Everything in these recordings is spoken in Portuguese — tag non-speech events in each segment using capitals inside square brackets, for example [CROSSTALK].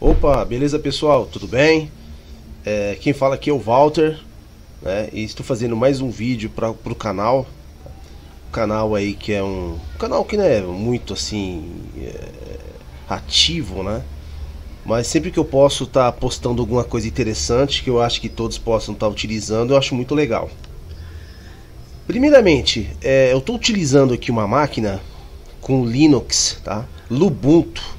Opa, beleza pessoal? Tudo bem? É, quem fala aqui é o Walter né? E estou fazendo mais um vídeo para o canal o canal aí que é um, um canal que não é muito assim é, ativo, né? Mas sempre que eu posso estar tá postando alguma coisa interessante que eu acho que todos possam estar tá utilizando, eu acho muito legal. Primeiramente, é, eu estou utilizando aqui uma máquina com Linux, tá? Lubuntu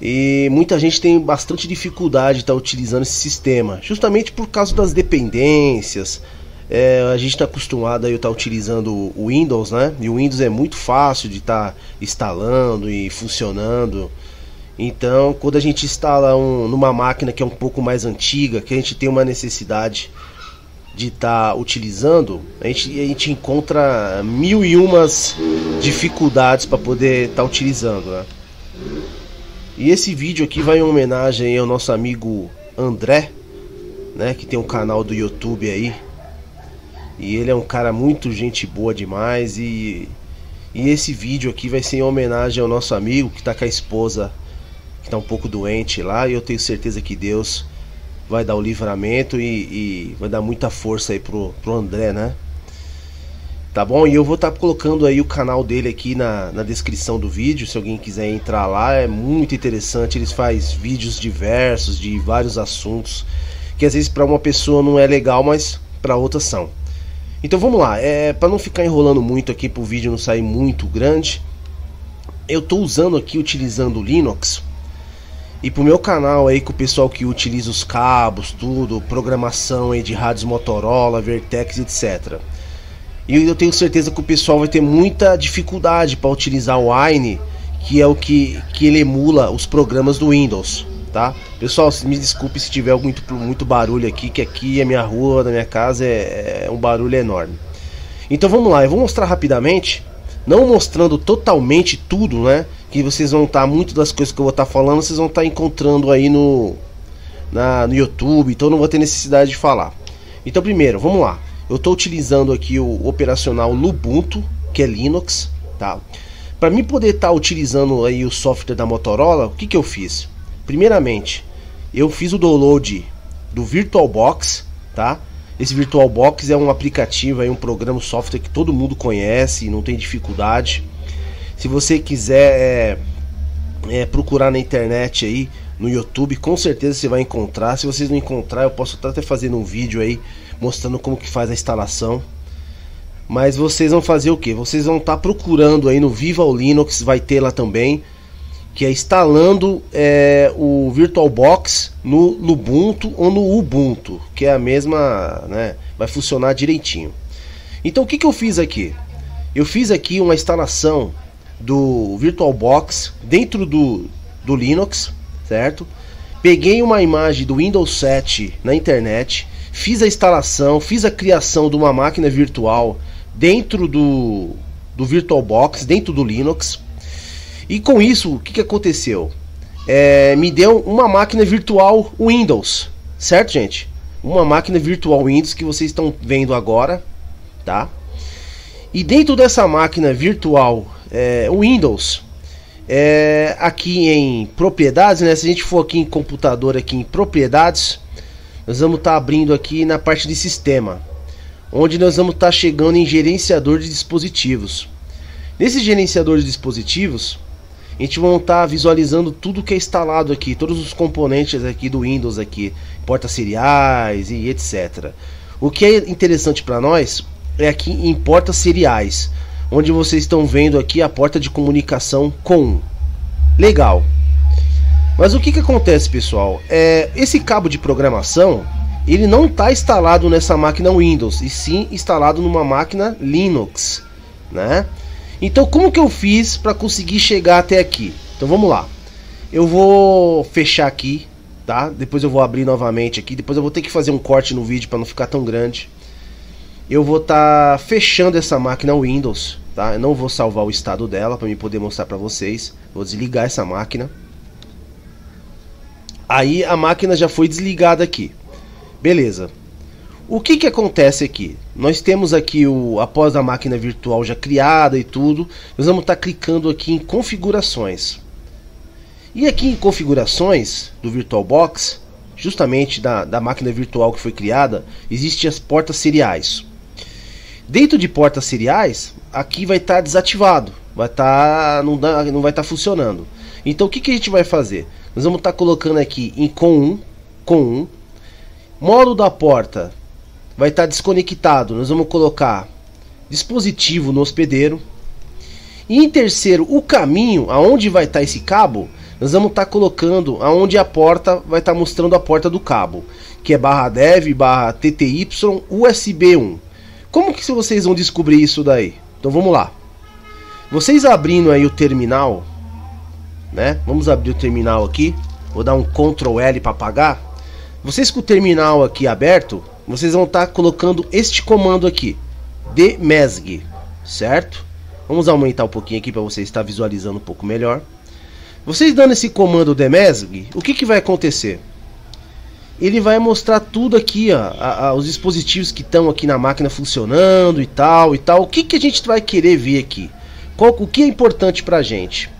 e muita gente tem bastante dificuldade de estar tá utilizando esse sistema, justamente por causa das dependências. É, a gente está acostumado a estar tá utilizando o Windows, né? E o Windows é muito fácil de estar tá instalando e funcionando. Então, quando a gente instala um, numa máquina que é um pouco mais antiga, que a gente tem uma necessidade de estar tá utilizando, a gente, a gente encontra mil e umas dificuldades para poder estar tá utilizando, né? E esse vídeo aqui vai em homenagem ao nosso amigo André, né, que tem um canal do YouTube aí. E ele é um cara muito gente boa demais e e esse vídeo aqui vai ser em homenagem ao nosso amigo que está com a esposa que está um pouco doente lá e eu tenho certeza que Deus vai dar o livramento e, e vai dar muita força aí pro, pro André, né? Tá bom? E eu vou estar tá colocando aí o canal dele aqui na, na descrição do vídeo, se alguém quiser entrar lá, é muito interessante, eles faz vídeos diversos de vários assuntos, que às vezes para uma pessoa não é legal, mas para outras são. Então vamos lá, é para não ficar enrolando muito aqui para o vídeo não sair muito grande, eu estou usando aqui utilizando o Linux. E pro meu canal aí com o pessoal que utiliza os cabos, tudo, programação aí de rádios Motorola, Vertex, etc. E eu tenho certeza que o pessoal vai ter muita dificuldade para utilizar o Wine, que é o que, que ele emula os programas do Windows, tá? Pessoal, me desculpe se tiver muito, muito barulho aqui, que aqui a minha rua, da minha casa é, é um barulho enorme. Então vamos lá, eu vou mostrar rapidamente, não mostrando totalmente tudo, né? Que vocês vão estar, tá, muito das coisas que eu vou estar tá falando, vocês vão estar tá encontrando aí no, na, no YouTube, então não vou ter necessidade de falar. Então primeiro, vamos lá. Eu estou utilizando aqui o operacional Lubuntu, que é Linux, tá? Para mim poder estar tá utilizando aí o software da Motorola, o que, que eu fiz? Primeiramente, eu fiz o download do VirtualBox, tá? Esse VirtualBox é um aplicativo, aí, um programa, um software que todo mundo conhece, não tem dificuldade. Se você quiser é, é, procurar na internet aí, no YouTube, com certeza você vai encontrar. Se vocês não encontrar, eu posso estar até fazendo um vídeo aí mostrando como que faz a instalação. Mas vocês vão fazer o que? Vocês vão estar tá procurando aí no Viva o Linux, vai ter lá também, que é instalando é, o VirtualBox no, Ubuntu ou no Ubuntu, que é a mesma, né? Vai funcionar direitinho. Então o que, que eu fiz aqui? Eu fiz aqui uma instalação do VirtualBox dentro do, do Linux, certo? Peguei uma imagem do Windows 7 na internet, fiz a instalação, fiz a criação de uma máquina virtual dentro do, do VirtualBox, dentro do Linux. E com isso, o que, que aconteceu? É, me deu uma máquina virtual Windows, certo, gente? Uma máquina virtual Windows que vocês estão vendo agora, tá? E dentro dessa máquina virtual é, Windows, é, aqui em propriedades, né? Se a gente for aqui em computador, aqui em propriedades, nós vamos estar tá abrindo aqui na parte de sistema, onde nós vamos estar tá chegando em gerenciador de dispositivos. Nesse gerenciador de dispositivos, a gente vai estar tá visualizando tudo que é instalado aqui, todos os componentes aqui do Windows aqui, portas seriais e etc. O que é interessante para nós é aqui em portas seriais, onde vocês estão vendo aqui a porta de comunicação com. Legal. Mas o que, que acontece, pessoal? É, esse cabo de programação ele não está instalado nessa máquina Windows, e sim instalado numa máquina Linux, né? Então, como que eu fiz para conseguir chegar até aqui? Então, vamos lá. Eu vou fechar aqui, tá? Depois eu vou abrir novamente aqui. Depois eu vou ter que fazer um corte no vídeo para não ficar tão grande. Eu vou estar tá fechando essa máquina Windows, tá? Eu não vou salvar o estado dela para me poder mostrar para vocês. Vou desligar essa máquina. Aí a máquina já foi desligada aqui. Beleza. O que, que acontece aqui? Nós temos aqui o após a máquina virtual já criada e tudo, nós vamos estar tá clicando aqui em configurações. E aqui em configurações do VirtualBox, justamente da, da máquina virtual que foi criada, existem as portas seriais. Dentro de portas seriais, aqui vai estar tá desativado, vai estar tá, não, dá, não vai estar tá funcionando. Então o que, que a gente vai fazer? Nós vamos estar tá colocando aqui em com 1, com 1, modo da porta vai estar tá desconectado. Nós vamos colocar dispositivo no hospedeiro. E em terceiro, o caminho aonde vai estar tá esse cabo, nós vamos estar colocando aonde a porta vai estar mostrando a porta do cabo, que é barra dev, barra TTY, USB 1. Como que vocês vão descobrir isso daí? Então vamos lá. Vocês abrindo aí o terminal, né? Vamos abrir o terminal aqui. Vou dar um Ctrl L para apagar. Vocês com o terminal aqui aberto, vocês vão estar colocando este comando aqui, dmesg, certo? Vamos aumentar um pouquinho aqui para você estar visualizando um pouco melhor. Vocês dando esse comando dmesg, o que, que vai acontecer? Ele vai mostrar tudo aqui, ó, a, a, os dispositivos que estão aqui na máquina funcionando e tal e tal. O que, que a gente vai querer ver aqui? Qual, o que é importante para a gente?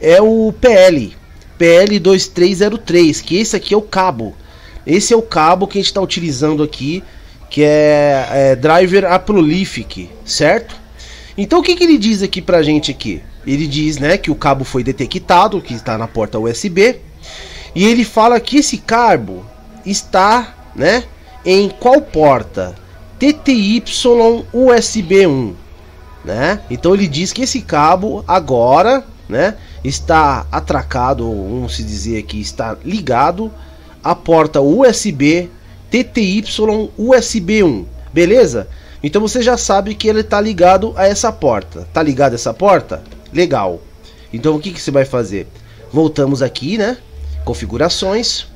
É o PL, PL2303, que esse aqui é o cabo. Esse é o cabo que a gente está utilizando aqui, que é, é driver a prolific, certo? Então o que, que ele diz aqui pra gente aqui? Ele diz, né, que o cabo foi detectado, que está na porta USB, e ele fala que esse cabo está, né, em qual porta? TTY USB 1, né? Então ele diz que esse cabo agora, né, está atracado, vamos se dizer aqui, está ligado à porta USB TTY USB 1, beleza? Então você já sabe que ele está ligado a essa porta. Tá ligado a essa porta? Legal. Então o que, que você vai fazer? Voltamos aqui, né? Configurações,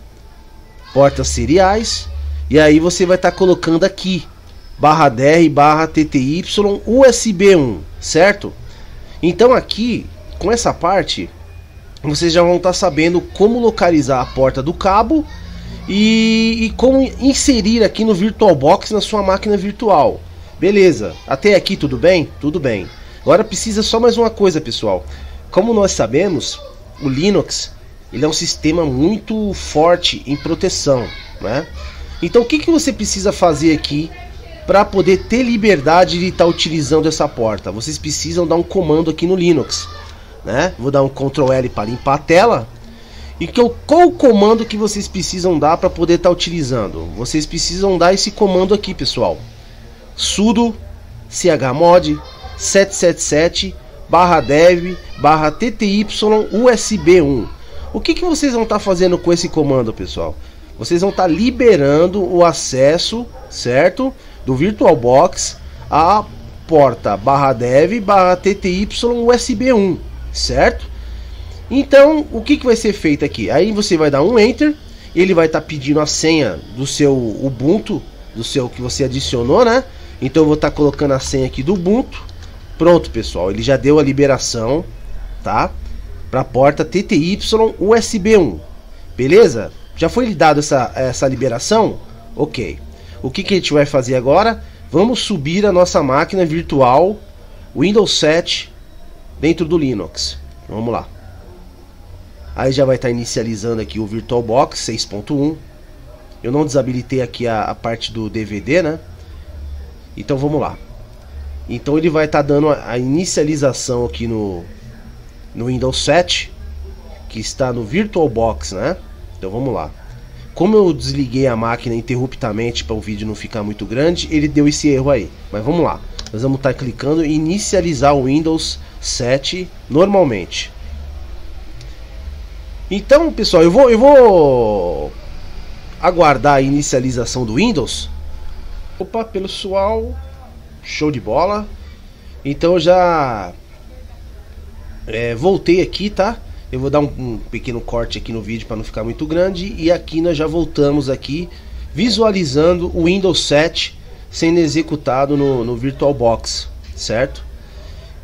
portas seriais, e aí você vai estar tá colocando aqui barra DR barra TTY USB 1, certo? Então aqui, com essa parte, vocês já vão estar tá sabendo como localizar a porta do cabo e, e como inserir aqui no VirtualBox na sua máquina virtual. Beleza, até aqui tudo bem? Tudo bem. Agora precisa só mais uma coisa, pessoal. Como nós sabemos, o Linux ele é um sistema muito forte em proteção, né? Então o que, que você precisa fazer aqui para poder ter liberdade de estar tá utilizando essa porta? Vocês precisam dar um comando aqui no Linux, né? Vou dar um Ctrl L para limpar a tela. E que, qual o comando que vocês precisam dar para poder estar tá utilizando? Vocês precisam dar esse comando aqui, pessoal sudo chmod 777 barra dev barra tty usb 1 o que, que vocês vão estar tá fazendo com esse comando pessoal? Vocês vão estar tá liberando o acesso certo? Do VirtualBox à porta barra dev barra tty usb 1 certo? Então o que, que vai ser feito aqui? Aí você vai dar um enter ele vai estar tá pedindo a senha do seu Ubuntu do seu que você adicionou né? Então eu vou estar tá colocando a senha aqui do Ubuntu. Pronto, pessoal, ele já deu a liberação, tá? Para a porta TTY USB 1. Beleza? Já foi dado essa, essa liberação? Ok. O que, que a gente vai fazer agora? Vamos subir a nossa máquina virtual Windows 7 dentro do Linux. Vamos lá. Aí já vai estar tá inicializando aqui o VirtualBox 6.1. Eu não desabilitei aqui a, a parte do DVD, né? Então vamos lá. Então ele vai estar tá dando a inicialização aqui no, no Windows 7, que está no VirtualBox, né? Então vamos lá. Como eu desliguei a máquina interruptamente para o vídeo não ficar muito grande, ele deu esse erro aí. Mas vamos lá. Nós vamos estar tá clicando em inicializar o Windows 7 normalmente. Então, pessoal, eu vou, eu vou aguardar a inicialização do Windows Opa, pessoal, show de bola. Então já é, voltei aqui, tá? Eu vou dar um, um pequeno corte aqui no vídeo para não ficar muito grande e aqui nós já voltamos aqui visualizando o Windows 7 sendo executado no, no VirtualBox, certo?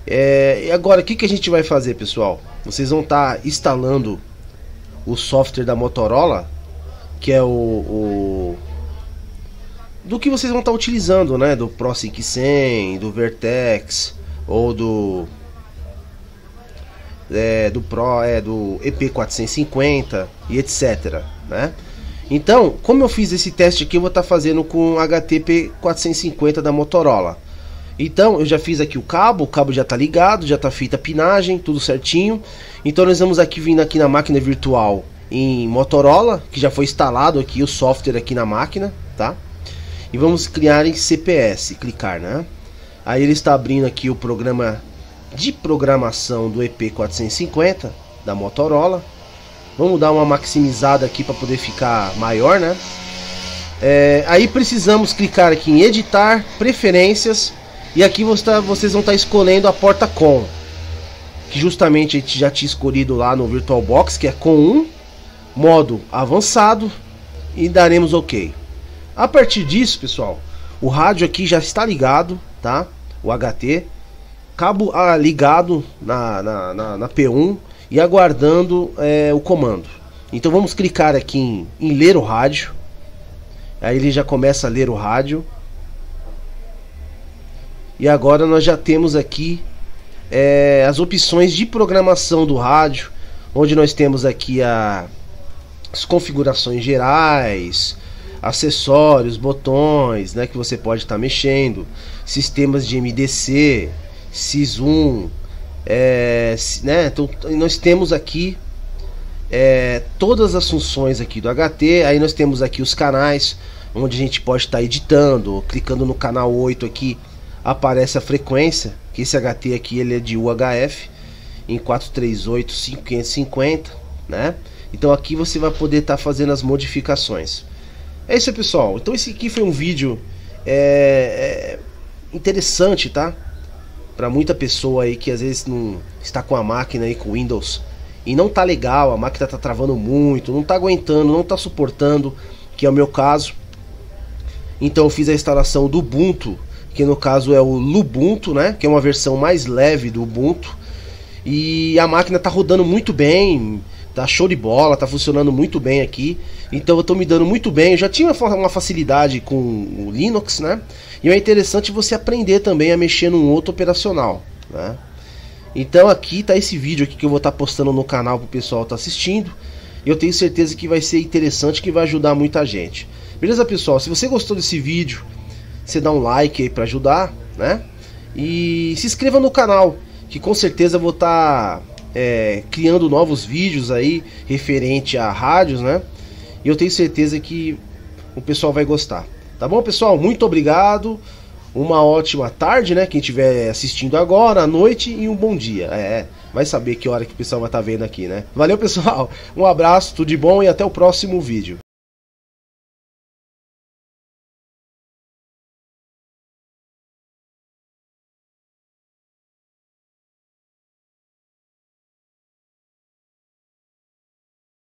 É, e agora o que, que a gente vai fazer, pessoal? Vocês vão estar tá instalando o software da Motorola, que é o, o do que vocês vão estar utilizando, né? Do ProSync 100, do Vertex ou do é, do Pro, é, do EP450 e etc. Né? Então, como eu fiz esse teste aqui, eu vou estar tá fazendo com o HTP450 da Motorola. Então, eu já fiz aqui o cabo, o cabo já está ligado, já está feita a pinagem, tudo certinho. Então, nós vamos aqui vindo aqui na máquina virtual em Motorola, que já foi instalado aqui o software aqui na máquina, tá? E vamos criar em CPS, clicar, né? Aí ele está abrindo aqui o programa de programação do EP450 da Motorola. Vamos dar uma maximizada aqui para poder ficar maior, né? É, aí precisamos clicar aqui em editar, preferências e aqui você tá, vocês vão estar tá escolhendo a porta com que justamente a gente já tinha escolhido lá no VirtualBox, que é com 1, modo avançado e daremos OK. A partir disso, pessoal, o rádio aqui já está ligado, tá? O HT, cabo ah, ligado na, na, na, na, P1 e aguardando é, o comando. Então vamos clicar aqui em, em ler o rádio. Aí ele já começa a ler o rádio. E agora nós já temos aqui é, as opções de programação do rádio, onde nós temos aqui a, as configurações gerais, acessórios, botões, né, que você pode estar tá mexendo, sistemas de MDC, SIS1, é, né, então nós temos aqui é, todas as funções aqui do HT, aí nós temos aqui os canais, onde a gente pode estar tá editando, clicando no canal 8 aqui, aparece a frequência, que esse HT aqui ele é de UHF, em 438 550, né? Então aqui você vai poder estar tá fazendo as modificações. É isso pessoal. Então esse aqui foi um vídeo é, é interessante, tá? Para muita pessoa aí que às vezes não está com a máquina aí com Windows e não tá legal, a máquina tá travando muito, não tá aguentando, não tá suportando, que é o meu caso. Então eu fiz a instalação do Ubuntu, que no caso é o Lubuntu, né? Que é uma versão mais leve do Ubuntu. E a máquina tá rodando muito bem, Tá show de bola, tá funcionando muito bem aqui. Então eu tô me dando muito bem. Eu já tinha uma facilidade com o Linux, né? E é interessante você aprender também a mexer num outro operacional, né? Então aqui tá esse vídeo aqui que eu vou estar tá postando no canal pro pessoal tá assistindo. Eu tenho certeza que vai ser interessante, que vai ajudar muita gente. Beleza, pessoal? Se você gostou desse vídeo, você dá um like aí para ajudar, né? E se inscreva no canal, que com certeza eu vou estar tá é, criando novos vídeos aí referente a rádios, né? E eu tenho certeza que o pessoal vai gostar. Tá bom, pessoal? Muito obrigado. Uma ótima tarde, né? Quem estiver assistindo agora, à noite e um bom dia. É, vai saber que hora que o pessoal vai estar tá vendo aqui, né? Valeu, pessoal. [LAUGHS] Um abraço, tudo de bom e até o próximo vídeo.